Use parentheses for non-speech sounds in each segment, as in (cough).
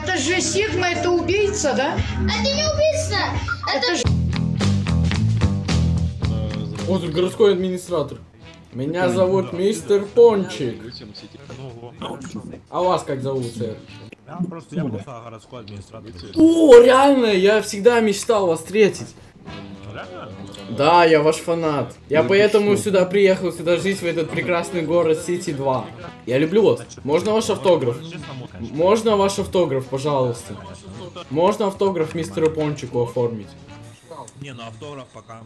Это же Сигма, это убийца, да? Это не убийство! Это, Это ж... Вот тут городской администратор. Меня зовут мистер Пончик. А вас как зовут, сэр? Я просто я просто городской администратор. О, реально, я всегда мечтал вас встретить. Да, я ваш фанат. Я поэтому сюда приехал, сюда жить, в этот прекрасный город Сити 2. Я люблю вас. Можно ваш автограф? Можно ваш автограф, пожалуйста? Можно автограф мистеру Пончику оформить? Не, ну автограф пока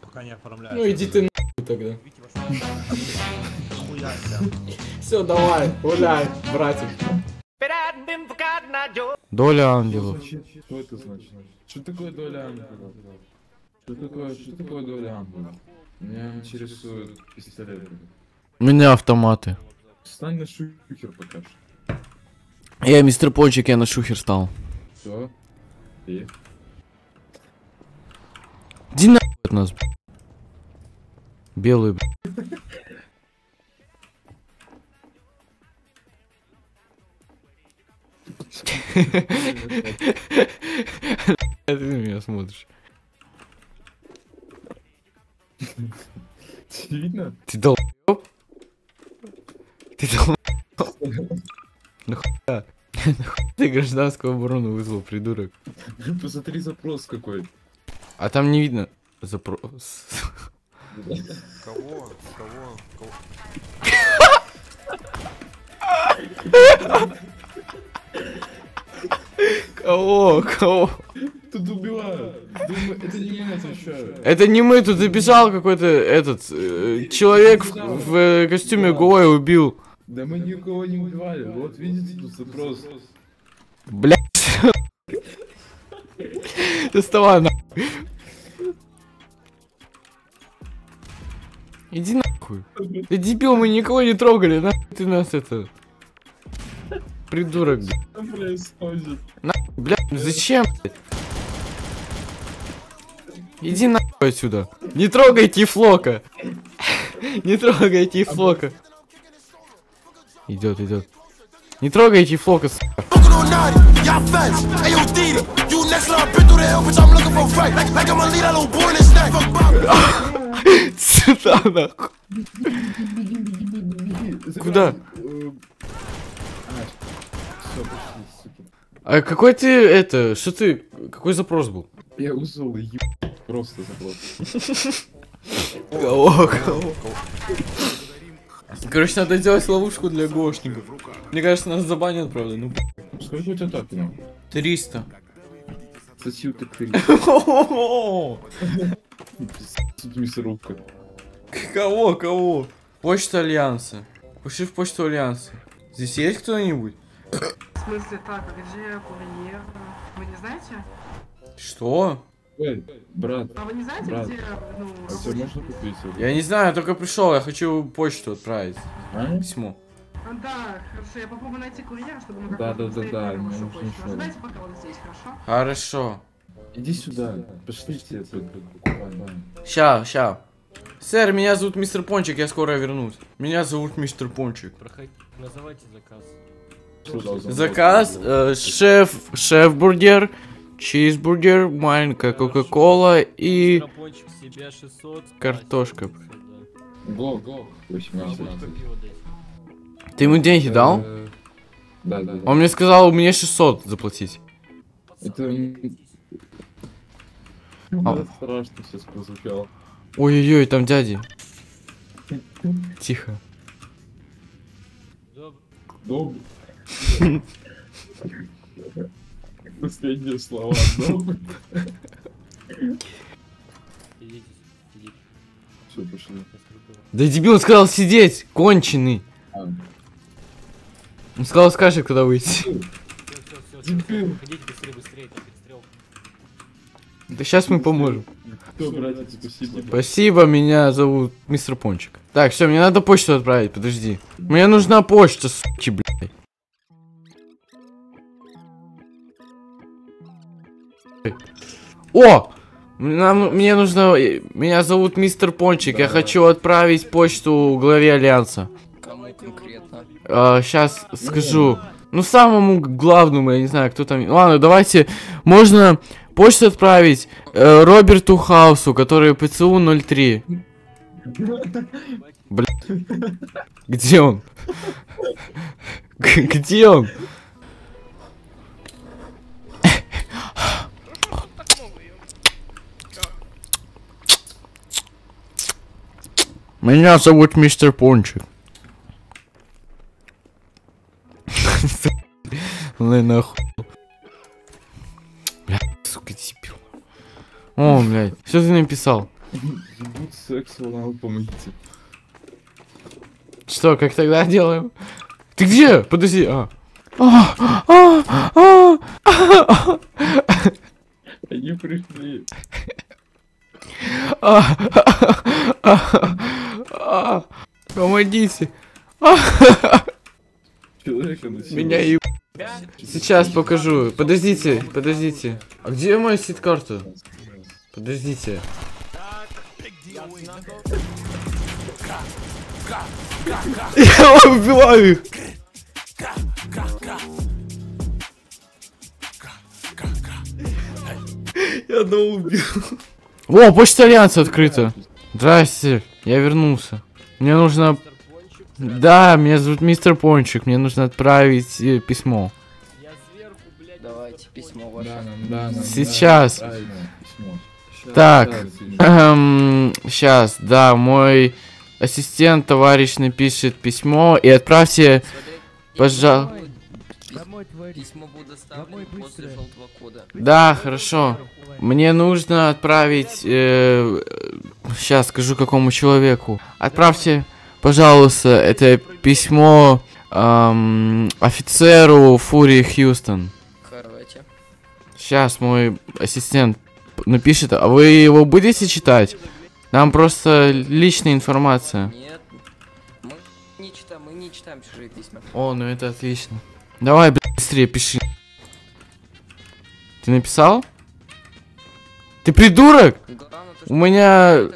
пока не оформляется. Ну иди ты нахуй тогда. Все, давай, гуляй, братик. Доля ангелов. Что это значит? Что такое доля ангела? Что такое, что такое ангела? Меня интересуют пистолеты. У меня автоматы. Стань на шухер пока что. Я мистер Пончик, я на шухер стал. Все. И? Иди нахуй от нас. Белый. (laughs) (laughs) Ты на меня смотришь. (laughs) Видно? Ты долбёб? Ты? (laughs) Нахуя? Нахуя ты гражданскую оборону вызвал, придурок? Посмотри запрос какой. А там не видно запрос. Кого? Кого? Кого? Кого? Кого? Тут убивают. Это не. Это мы, тут забежал какой-то этот э, человек в, в, э, костюме Гоя убил. Да мы никого не убивали. Вот видите тут запрос. Блять. Доставай нахуй. Иди нахуй. Ты дебил, мы никого не трогали, нахуй ты нас это... Придурок, блядь. Что происходит? Блядь, ну зачем? блядь? Иди нахуй отсюда. Не трогай Тифлока. (laughs) Не трогай Тифлока. Идет, идет. Не трогай Тифлока, сука. Сюда, нахуй. Куда? А какой ты, это, что ты, какой запрос был? Я узел и еб... Просто запрос. Кого, кого? Короче, надо делать ловушку для гошников. Мне кажется, нас забанят, правда, ну, Сколько у тебя токенов? 300. Сосью ты мясорубка. Кого, кого? Почта Альянса. Пиши в почту Альянса. Здесь есть кто-нибудь? В смысле, так, а где курьер? Вы не знаете? Что? Эй, брат, А вы не знаете, Брат, где, ну, а тебе можно купить? Я не знаю, я только пришел, я хочу почту отправить. А? Письмо. А, Да, хорошо, я попробую найти курьера, чтобы мы Да, как-то да, да, да, мне вашу нужно. Ожидайте, пока вот здесь, хорошо? Хорошо. Иди сюда. Пошлите это буквально. Ща, ща. Сэр, меня зовут мистер Пончик, я скоро вернусь. Меня зовут мистер Пончик. Проходите, называйте заказ. Заказ, э, шеф, шеф-бургер, чизбургер, маленькая кока-кола и... Стропончик себе 600. Картошка. го. 18. Пиво дайте. Ты ему деньги дал? Э, Да, да, да. Он мне сказал, мне 600 заплатить. Это... А. Страшно сейчас прозвучало. Ой-ой-ой, там дяди. Тихо. Добр- (laughs) Дом. (laughs) Последние слова. Дом. Сидите, сидите. Все, пошли. Да дебил, он сказал сидеть, конченый. Он сказал, скажет, когда выйти. Все, все, все, все. Дебил. Ходите быстрее, быстрее, там перестрелка. Да сейчас мы поможем. Все, спасибо. Спасибо, меня зовут мистер Пончик. Так, все, мне надо почту отправить, подожди. Мне нужна почта, суки, блядь. О! Нам, мне нужно... Меня зовут мистер Пончик, я хочу отправить почту главе Альянса. Кому конкретно? сейчас скажу. Ну, самому главному, я не знаю, кто там... Ладно, давайте, можно почту отправить э, Роберту Хаусу, который ПЦУ 03. Бля. Где он? (laughs) Где он? Меня зовут мистер Пончик. Нахуй. Бля, сука, дебил. О, блядь, что ты написал? Ебут секс, помогите. Что, как тогда делаем? Ты где? Подожди, а. А, а, а, а, Они пришли. Помогите. Меня и... Сейчас покажу. Подождите, подождите. А где моя сид-карта? Подождите. Я убиваю их. Я одного убил. О, почта Альянса открыта. Здрасте, я вернулся. Мне нужно... Да, меня зовут мистер Пончик, мне нужно отправить э, письмо. Давайте письмо ваше. Да, да, Сейчас. Так. извини. Эм, сейчас, да, мой ассистент, товарищ, напишет письмо и отправьте, пожалуйста. Письмо будет доставлено после желтого кода. Да, хорошо. Мне нужно отправить, сейчас скажу какому человеку. Отправьте, пожалуйста, это письмо эм, офицеру Фури Хьюстон. Давайте. Сейчас мой ассистент напишет, а вы его будете читать? Нам просто личная информация. Нет. Мы не читаем, мы не читаем чужие письма. О, ну это отлично. Давай, быстрее пиши. Ты написал? Ты придурок! Главное, то, У меня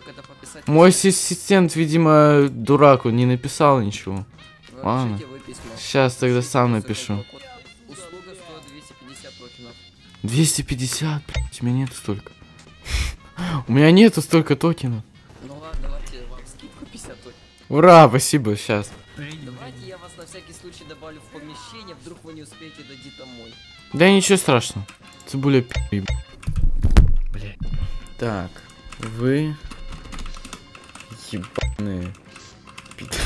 мой ассистент, видимо, дурак, он не написал ничего. Вы ладно. Сейчас тогда сам напишу. желтого кода. Услуга стоит 250 токенов. 250, блядь, у меня нету столько. (laughs) У меня нету столько токенов. Ну ладно, давайте вам скидку 50 токенов. Ура, спасибо, сейчас. Давайте я вас на всякий случай добавлю в помещение, вдруг вы не успеете дойти домой. Да ничего страшного. Цибуля пи***. Так, вы ебаные пидор.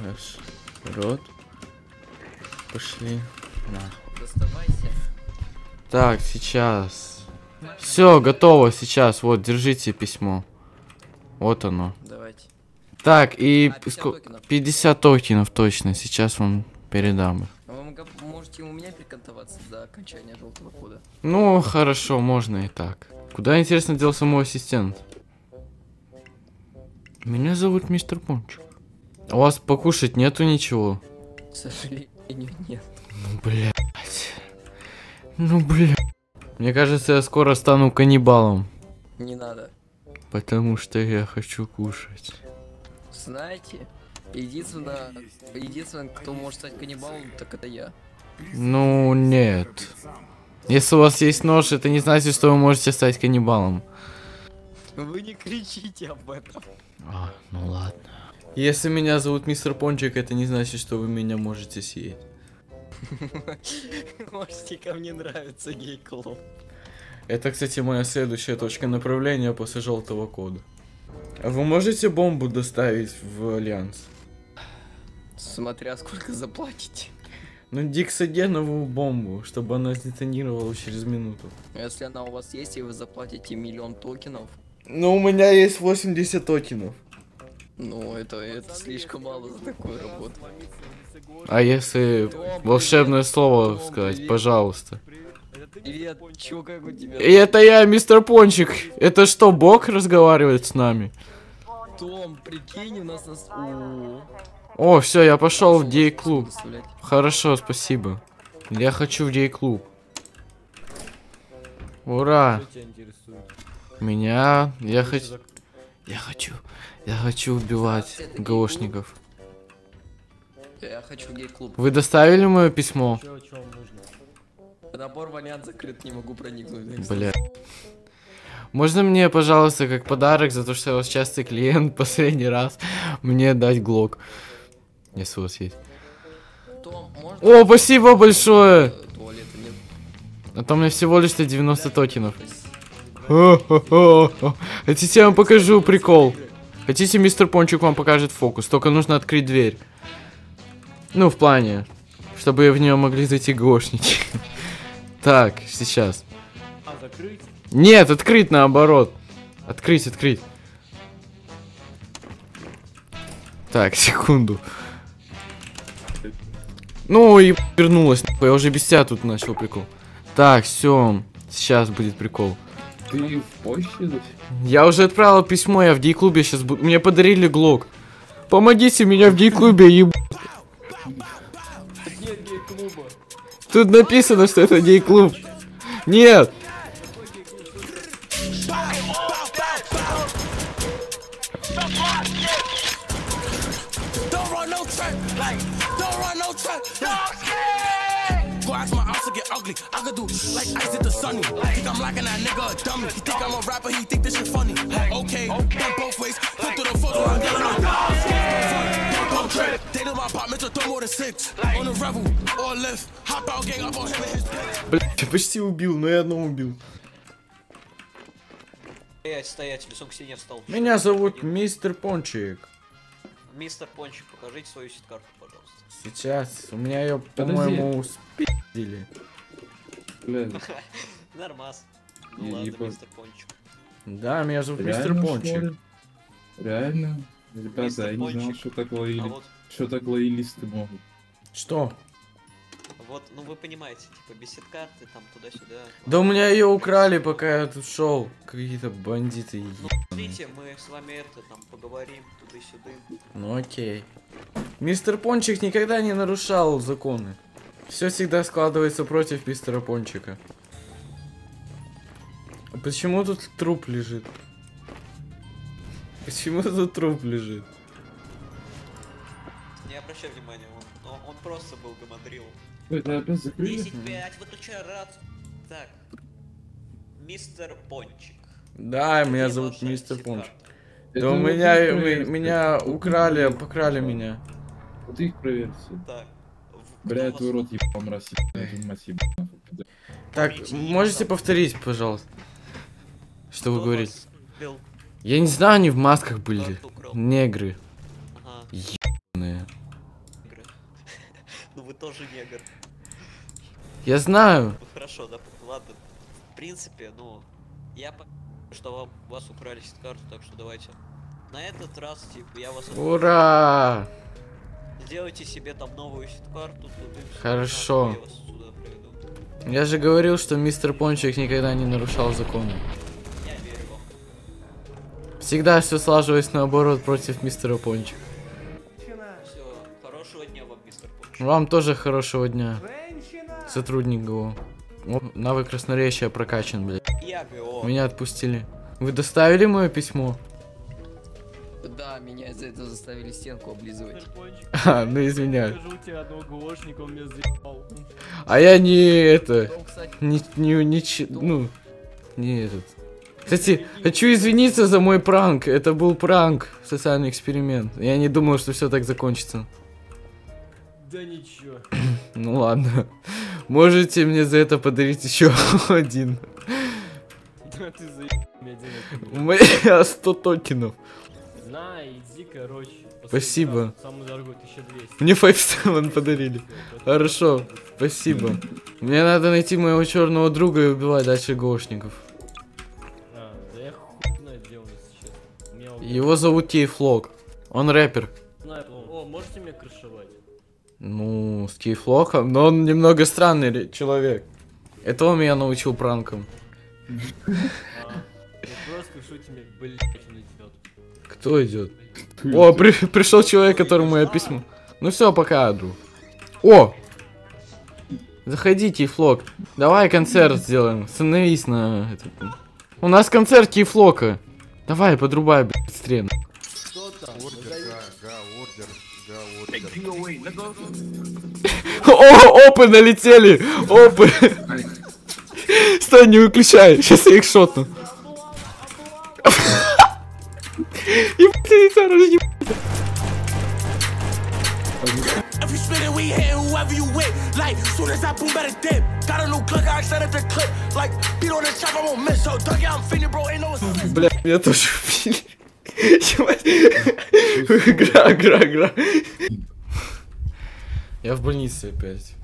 Ваш рот. Пошли. нахуй. Доставайся. Так, сейчас. Все, готово сейчас. Вот, держите письмо. Вот оно. Давайте. Так, и А, 50 ско- токенов. 50 токенов точно. Сейчас вам передам их. Можете у меня перекантоваться до окончания желтого кода. Ну, хорошо, можно и так. Куда, интересно, делся мой ассистент? Меня зовут мистер Пончик. А У вас покушать нету ничего? К сожалению, нет. Ну, блядь. Ну, блядь. Мне кажется, я скоро стану каннибалом. Не надо. Потому что я хочу кушать. Знаете, единственное, единственное, кто может стать каннибалом, так это я. Ну, нет. Если у вас есть нож, это не значит, что вы можете стать каннибалом. Вы не кричите об этом. А, ну ладно. Если меня зовут мистер Пончик, это не значит, что вы меня можете съесть. (laughs) Можете ко мне нравится гей-клуб. Это, кстати, моя следующая точка направления после желтого кода. А Вы можете бомбу доставить в Альянс? Смотря сколько заплатите. Ну, диксогеновую бомбу, чтобы она сдетонировала через минуту. Если она у вас есть, и вы заплатите миллион токенов, Ну, у меня есть 80 токенов. ну это, это слишком мало за такую работу. А если волшебное слово сказать, пожалуйста. Привет, чё, как у тебя? И это я, мистер Пончик. Это что, бог разговаривает с нами? Том, прикинь, у нас нас... О, О, все, я пошел в гей-клуб. Хорошо, спасибо. Я хочу в гей-клуб. Ура! Меня... Я хочу... Я хочу... Я хочу убивать гаошников. Я хочу в гей-клуб. Вы доставили мое письмо? Чё, чё? Набор вариант закрыт, не могу проникнуть. Бля. Можно мне, пожалуйста, как подарок за то, что я ваш частый клиент, (laughs) последний раз мне дать глок? Если у вас есть. Том, можно... О, спасибо большое! Э. А то у меня всего лишь 90 токенов. (laughs) Хотите, я вам покажу прикол? Хотите, мистер Пончик вам покажет фокус? Только нужно открыть дверь. Ну, в плане, чтобы в нее могли зайти гошники. (laughs) Так, сейчас. А, закрыть? Нет, открыть наоборот. Открыть, открыть. Так, (laughs) секунду. Ну и вернулась, нахуй, я уже без тебя тут начал прикол. Так, все, сейчас будет прикол. Ты в почте Я уже отправил письмо, я в гей-клубе сейчас буду. Мне подарили глок. Помогите меня в гей-клубе, еб... Тут написано, что это гей-клуб. Нет. He think I'm a rapper, he think this shit funny. Okay, okay. both ways. Flip through the photo, I'm yelling on Don't trip. They do my apartment to throw more than six. On the revel, or lift. Hop out, gang up on him and his bitch. Блять, почти убил, но я одного убил. Стоять, стоять, лицом к стене встал. Меня зовут мистер Пончик. Мистер Пончик, покажите свою сит-карту, пожалуйста. Сейчас, у меня ее, по-моему, спиздили. Блядь, Нормас. Ну ладно, ебал. мистер Пончик. Да, меня зовут мистер реально, что Пончик. Реально? Ребята, Мистер я не знал, что так А лоили... вот, Что так лоялисты могут. Что? вот, ну вы понимаете, типа без сит-карты, там туда-сюда. Да у меня ее украли, пока я тут шел. Какие-то бандиты. Ну, смотрите, мы с вами это, там, поговорим, туда-сюда. Ну окей. Мистер Пончик никогда не нарушал законы. Все всегда складывается против мистера Пончика. А Почему тут труп лежит? Почему тут труп лежит? Не обращай внимания, он, он, он просто был гамадрилом. Это опять закрыли? 10-5, выключай рад. Так. Мистер Пончик. Да, меня Где зовут ваша мистер? Пончик. Это Да у меня, мы- меня украли, покрали меня. Вот их проверьте. Так. Бля, твой рот ебал, мразь. Так, можете повторить, пожалуйста? Что вы говорите? Я не знаю, они в масках были. Негры. Ага, ебаные. (laughs) Ну вы тоже негр. Я знаю. Ну хорошо, да, ладно. В принципе, ну, я что вам, вас украли сит-карту, так что давайте. На этот раз, типа, я вас... Ура! Сделайте себе там новую сит-карту, Хорошо. Я же говорил, что мистер Пончик никогда не нарушал законы. Всегда все слаживаясь наоборот против мистера Пончика. Все, хорошего дня вам, мистер Пончик. Вам тоже хорошего дня. Сотрудник ГО. О, навык красноречия прокачан, блядь. Я ГО. Меня отпустили. Вы доставили мое письмо? Да, меня из-за этого заставили стенку облизывать. Пончик, (laughs) А, ну извиняюсь. покажу тебе одного ГОшника, он меня заебал. А я не это. Кстати, Не, не, не, ну, не этот. Кстати, хочу извиниться за мой пранк. Это был пранк, социальный эксперимент. Я не думал, что все так закончится. Да ничего. (clears throat) Ну ладно. Можете мне за это подарить еще (laughs) один. Да ты заебал меня. У меня 100 токенов. Знай, иди, короче. Спасибо. Самый дорогой, 1200. Мне 5 подарили. Хорошо, спасибо. Мне надо найти моего черного друга и убивать дальше гошников. Его зовут Кейфлок. Он рэпер. Он. О, можете меня крышевать? Ну, с Кейфлоком, но он немного странный человек. Это он меня научил пранкам. А. Кто идет? О, при- пришел человек, которому я письмо. Ну все, пока, друг. О! Заходи, Кейфлок. Давай концерт сделаем. Становись на этот. У нас концерт Кейфлока. Давай, подрубай, блядь, быстрее. О, опы налетели! Опы! Стой, не выключай, сейчас я их шотну. (laughs) Ебать, ты разъеб- If you spin it, we hit whoever you with. Like, soon as I boom, better dip. Got a new click, I set up the clip. Like, beat on the chop, I won't miss. So, dug I'm fiending, bro, ain't no excuse. Бля, меня тоже убили. Ебать. Гра, гра, гра. Я в больнице опять.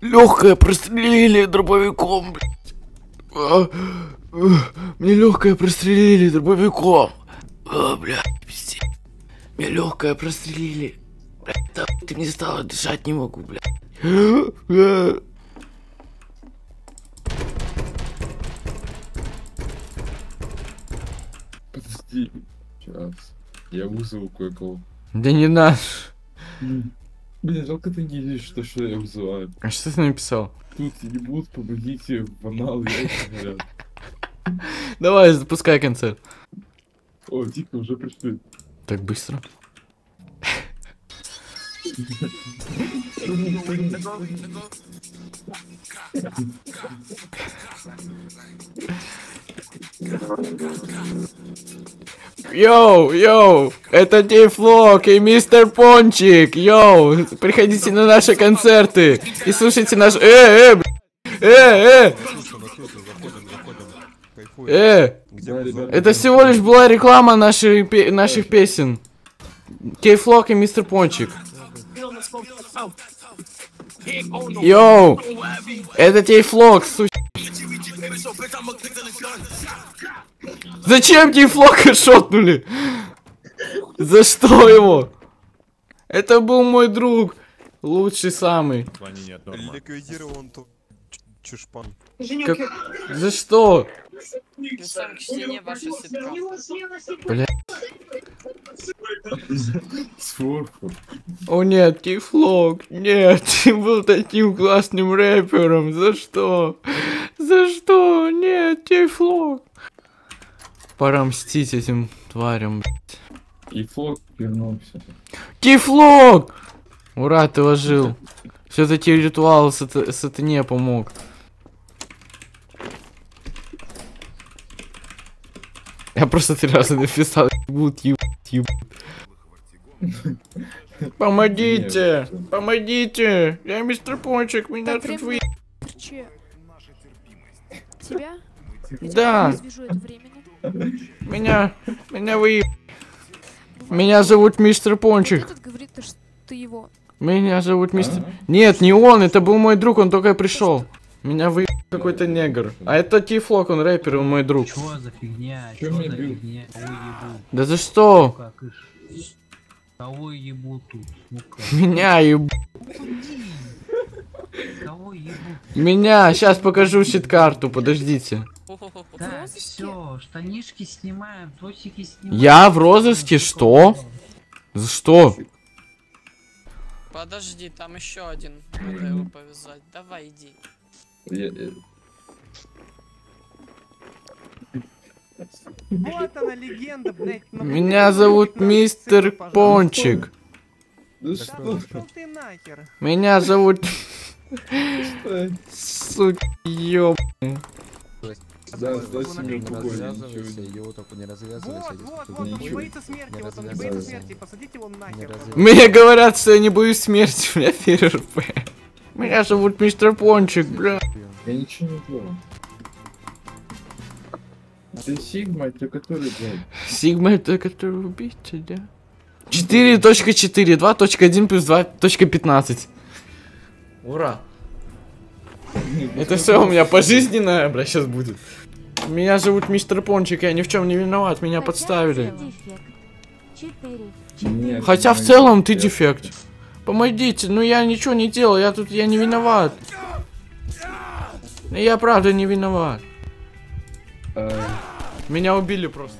Легкое прострелили дробовиком, блядь. А, а, Мне легкое прострелили дробовиком. А, Бля, пиздец. Мне легкое прострелили. Блядь, да, ты мне стало дышать не могу, блядь. Подожди. Сейчас. Я вызову кое-кого. Да не надо. Блин, жалко ты не видишь, что, что я вызываю. А что ты написал? Тут ебут, помогите, в анал. Давай, запускай концерт. О, тихо, уже пришли. Так быстро? Йоу, йоу, это Kay Flock и мистер Пончик, йоу, приходите на наши концерты и слушайте наш... Э, э, бля, э, э, э, это всего лишь была реклама нашей, пе- наших песен. Kay Flock и мистер Пончик. Йоу, это Kay Flock, су... Зачем Кейфлока (laughs) шотнули? За что его? Это был мой друг. Лучший самый. Ликвидирован тут чушпан. Как- За что? Сам к стене ваша сетка. Бля. Сверху. О нет, Кейфлок, нет, (laughs) ты был таким классным рэпером, за что? За что? Нет, Кейфлок. Пора мстить этим тварям. блядь. Флот вернулся. Кейфлок! Ура, ты ожил. Все-таки ритуал сата- сатане помог. Я просто три раза написал ебут, ебут, ебут. Помогите! Помогите! Я мистер Пончик, меня тут вы... Тебя? Да. Меня... Меня вы... Меня зовут мистер Пончик. Меня зовут мистер... Нет, не он, это был мой друг, он только пришел. Меня вы какой-то негр. А это Тифлок, он рэпер, он мой друг. Что за фигня? Чё Чё за бил? фигня? Ебу? Да за что? Иш? Кого ебу тут? Ну-ка. Меня еб... Кого ебу? Меня, сейчас покажу щит-карту, подождите. Так, все, штанишки снимаем, трусики снимаем. Я в розыске, что? За что? Подожди, там еще один. Надо его повязать. Давай, иди. Я- я- Вот она легенда, блядь. ну, Меня зовут мистер Пончик. Да Да что? пошел ты нахер. Меня зовут... (laughs) Сука, ёб... Да, стой себе Не спокойно, развязывайся, ничего. его только не развязывайся. Вот, вот, вот, он не боится смерти, вот он не боится смерти, посадите его нахер. Мне говорят, что я не боюсь смерти, у меня ФРП. Меня зовут мистер Пончик, бля. Я ничего не делал. Ты Сигма, это который, блядь? Сигма это который убийца, да? 4.4, 2.1 плюс 2.15. Ура. (laughs) Это все у меня пожизненное, бля, сейчас будет. Меня зовут мистер Пончик, я ни в чем не виноват, меня подставили. Хотя в целом ты дефект. Помогите, ну я ничего не делал, я тут, я не виноват. Я правда не виноват. э, Меня убили просто.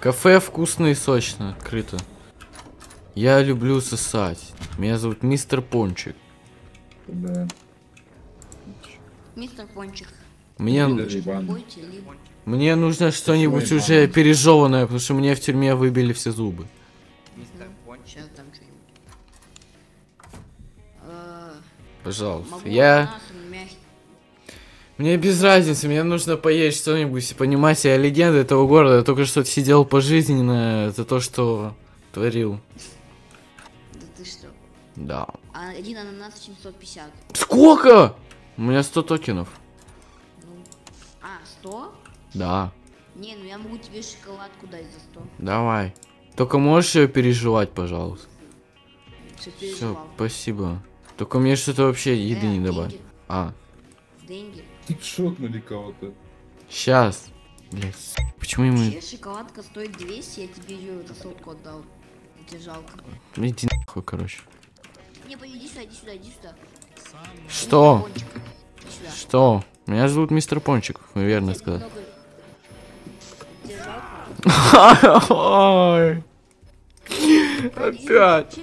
Кафе вкусно и сочно, открыто. Я люблю сосать. Меня зовут мистер Пончик. Да. Мистер Пончик. Мне, мне нужно что-нибудь уже пережеванное, потому что мне в тюрьме выбили все зубы. Пожалуйста. Я... Мне без разницы, мне нужно поесть что-нибудь. Понимаете, я легенда этого города. Я только что сидел пожизненно за то, что творил. Да ты что? Да. А один ананас 750. Сколько? У меня 100 токенов. А, 100? Да. Не, ну я могу тебе шоколадку дать за 100. Давай. Только можешь ее переживать, пожалуйста. Все, спасибо. Только мне что-то вообще еды Э, не добавь. деньги. А, Деньги. Тут шотнули кого-то. сейчас. Блять, почему ему... Вообще шоколадка стоит 200, я тебе ее за сотку отдал. Тебе жалко. Иди нахуй, короче. Не, пойди иди сюда, иди сюда, иди сюда. Что? Иди сюда. Что? Меня зовут мистер Пончик, вы верно сказали. Опять.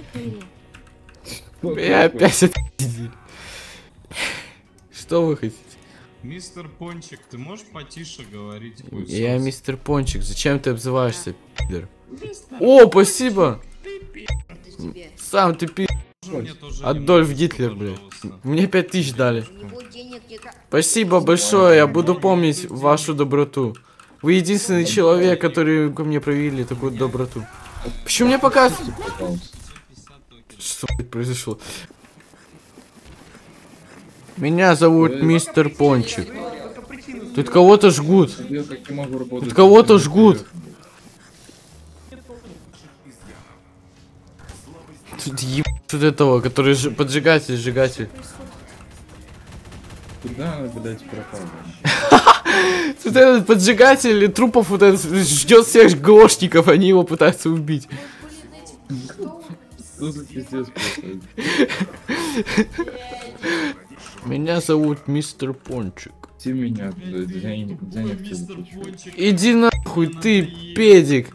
Меня опять. Что вы хотите? Мистер Пончик, ты можешь потише говорить? Я мистер Пончик, зачем ты обзываешься, пидор? О, спасибо! Сам ты пи... Тоже Адольф Гитлер, блядь. Мне пять тысяч дали. Спасибо большое, я буду помнить вашу доброту. Вы единственный человек, который ко мне проявили такую доброту. Почему мне показывают? Что блядь, произошло? Меня зовут мистер Пончик. Тут кого-то жгут. Тут кого-то жгут. Тут еб... Тут этого, который ж- поджигатель, сжигатель. Куда она, блядь, пропала? (laughs) Тут этот поджигатель трупов вот этот ждет всех ГОшников, они его пытаются убить. Что? (laughs) Меня зовут мистер Пончик. Ты меня. Иди нахуй, ты педик.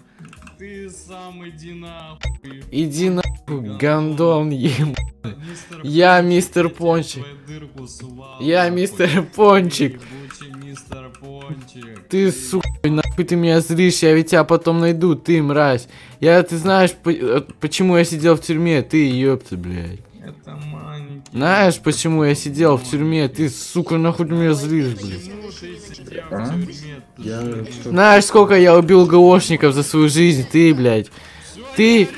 Ты сам иди нахуй. Иди нахуй, гандон ебаный. Я мистер Пончик. Я мистер Пончик. Ты, сука, нахуй ты меня злишь, я ведь тебя потом найду, ты мразь. Я, ты знаешь, по- э, почему я сидел в тюрьме, ты ёпта, блядь. Это маленький. Знаешь, почему я сидел в тюрьме, ты, сука, нахуй ты меня злишь, блядь. А? Я? Знаешь, сколько я убил ГОшников за свою жизнь, ты, блядь. Ты...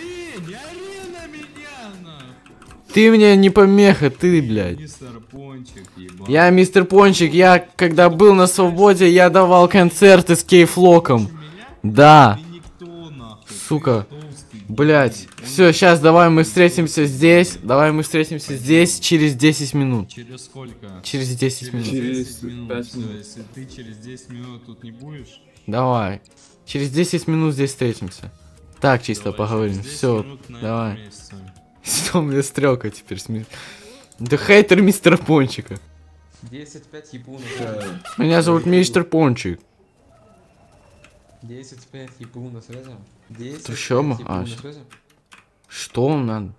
Ты мне не помеха, ты, блядь. Мистер Пончик. Я мистер Пончик, я когда был на свободе, я давал концерты с Кейфлоком. Да. Сука. Блять. Все, сейчас давай мы встретимся здесь. Давай мы встретимся здесь через 10 минут. Через сколько? Через 10 минут. Через 10 минут. Если ты через 10 минут тут не будешь, Давай. Через 10 минут здесь встретимся. Так, чисто поговорим. через 10 Все, давай. Что у меня стрелка теперь сме... Да хейтер мистера Пончика. 10-5 ебу на Да. связи. Меня зовут мистер Пончик. 10-5 ебу на связи. 10 Ты а, щ- связи. Что вам надо?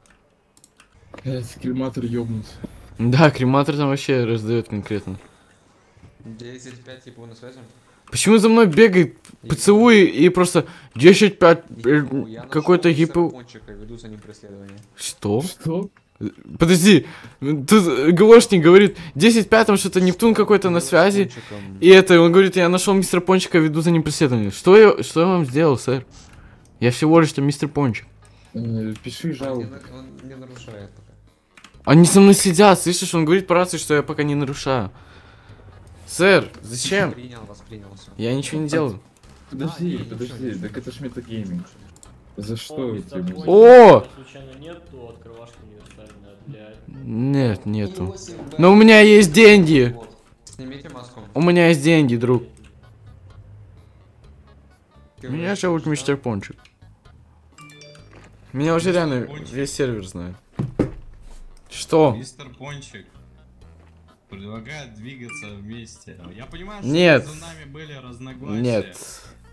Блядь, крематор ёбнулся. Да, крематор там вообще раздает конкретно. 10-5 ебу на связи. Почему за мной бегает поцелуй и просто 10-5 Ебу, я э, какой-то преследование. Что? Что? Подожди, тут ГЛОшник говорит 10-5 там что-то Нептун какой-то на связи. И это, он говорит, я нашел мистера Пончика, веду за ним преследование. Что я, что я вам сделал, сэр? Я всего лишь-то мистер Пончик. Пиши жалобу. он не нарушает пока. Они со мной следят, слышишь? Он говорит по рации, что я пока не нарушаю. Сэр, зачем? Принял вас, принял. Я ничего не делаю. Подожди, подожди, так это ж метагейминг. За что тебе? О! Случайно нет, нету. Но у меня есть деньги. Вот. Снимите маску. У меня есть деньги, друг. Ты Меня зовут мистер Пончик. Меня уже реально весь сервер знает. Что? Мистер Пончик предлагает двигаться вместе. Я понимаю, что Нет. между нами были разногласия. Нет.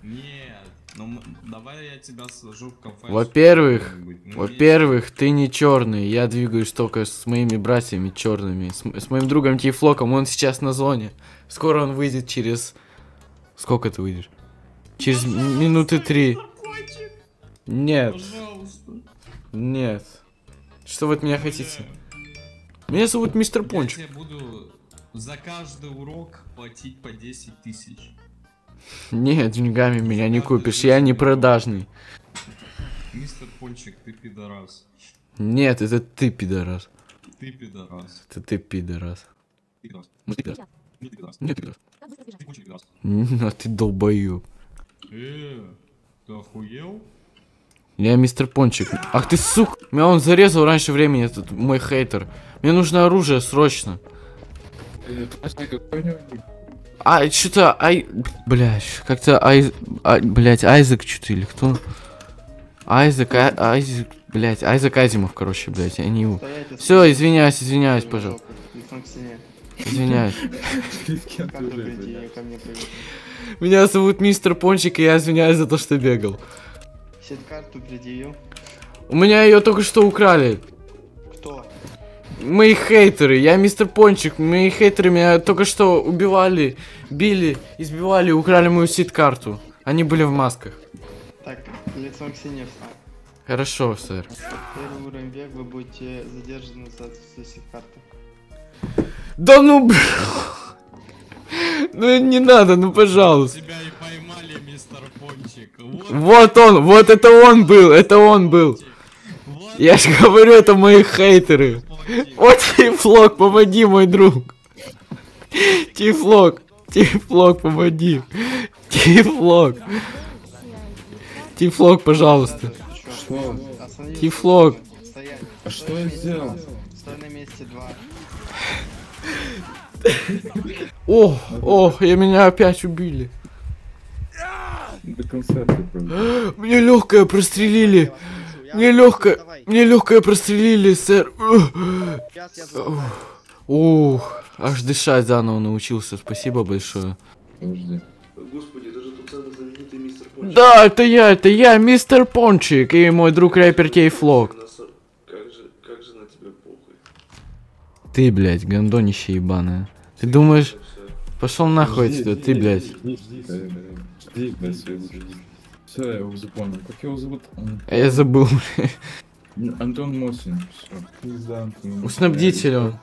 Нет, ну давай я тебя сложу в кафе. Во-первых, Ну, во-первых, ты не черный. Я двигаюсь только с моими братьями черными. С, с моим другом Тифлоком. Он сейчас на зоне. Скоро он выйдет через. Сколько ты выйдешь? Через м- минуты три. Нет. Пожалуйста. Нет. Что вы от меня хотите? Меня зовут мистер Я Пончик. тебе буду за каждый урок платить по 10 тысяч. Нет, деньгами меня не купишь. Я не продажный. Мистер Пончик, ты пидорас. Нет, это ты пидорас. Ты пидорас. Это ты пидорас. Пидорас. Ну, ты пидорас. Нет, ты пидорас. Нет, ты пидорас. Ты пидорас. А ты долбоёб. Э, ты охуел? Я мистер Пончик. Ах ты сука! Меня он зарезал раньше времени, этот мой хейтер. Мне нужно оружие срочно. А, что-то, ай, блядь, как-то, ай, а, блядь, Айзек что-то или кто? Айзек, а, Айзек, блядь, Айзек Азимов, короче, блядь, я не его. Все, извиняюсь, извиняюсь, пожалуйста. Извиняюсь. Меня зовут мистер Пончик, и я извиняюсь за то, что бегал. Сет-карту предъявил. У меня ее только что украли. Кто? Мои хейтеры, я мистер Пончик, мои хейтеры меня только что убивали, били, избивали, украли мою сит-карту. Они были в масках. Так, лицом к стене встань. Хорошо, сэр. Первый уровень бег, вы будете задержаны за отсутствие сет-карты. Да ну, бля. (laughs) Ну не надо, ну пожалуйста. Тебя и Пончик. Вот, Вот он, вот это он был, это он был. Я же говорю, это мои хейтеры. Вот Тифлок, помоги, мой друг. Тифлок, Тифлок, помоги. Тифлок. Тифлок, пожалуйста. Что? Тифлок. А что я сделал? Стой на месте, два. О, о, я меня опять убили. До правда. (gasps) Мне легкое прострелили. Мне легкое, мне легкое прострелили, сэр. (sighs) Ух, аж дышать заново научился. Спасибо большое. Подожди. Господи, это же тот самый знаменитый мистер Пончик. Да, это я, это я, мистер Пончик и мой друг рэпер Кейфлок. На со- Как же, как же на тебя похуй. Ты, блядь, гандонище ебаное. Ты думаешь... Пошел нахуй отсюда, ты, блядь. Своего жди. Все, я его запомнил. Как его зовут? А я забыл. Антон Мосин. Все. Пизда, Антон У снабдителя.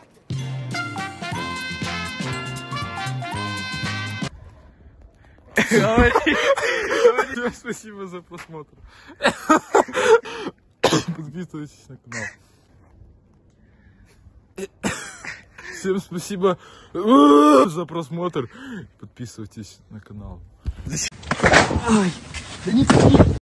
Спасибо за просмотр. Подписывайтесь на канал. Всем спасибо за просмотр. Подписывайтесь на канал. Ай, да не